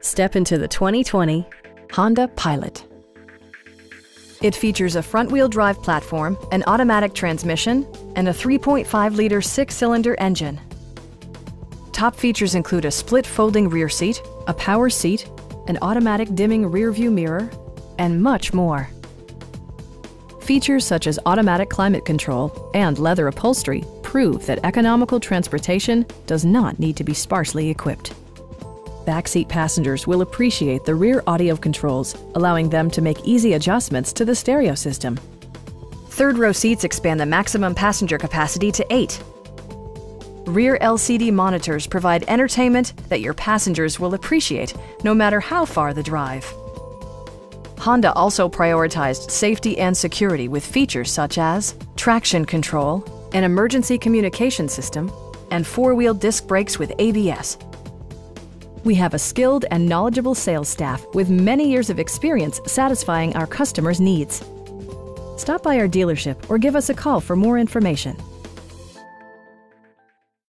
Step into the 2020 Honda Pilot. It features a front-wheel drive platform, an automatic transmission, and a 3.5-liter six-cylinder engine. Top features include a split folding rear seat, a power seat, an automatic dimming rear-view mirror, and much more. Features such as automatic climate control and leather upholstery prove that economical transportation does not need to be sparsely equipped backseat passengers will appreciate the rear audio controls, allowing them to make easy adjustments to the stereo system. Third row seats expand the maximum passenger capacity to eight. Rear LCD monitors provide entertainment that your passengers will appreciate no matter how far the drive. Honda also prioritized safety and security with features such as traction control, an emergency communication system, and four-wheel disc brakes with ABS, we have a skilled and knowledgeable sales staff with many years of experience satisfying our customers' needs. Stop by our dealership or give us a call for more information.